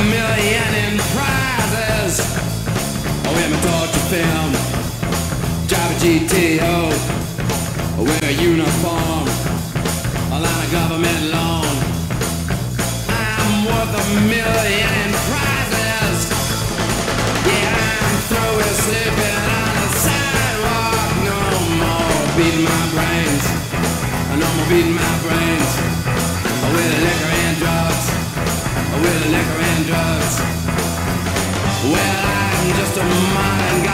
a million in prizes. Oh, wear my torture film, drive a GTO, wear a uniform, a line of government loan. I'm worth a million in prizes. Yeah, I'm through with sleeping on the sidewalk. No more beating my brains. No more beating my brains. Liquor and drugs. Well, I'm just a modern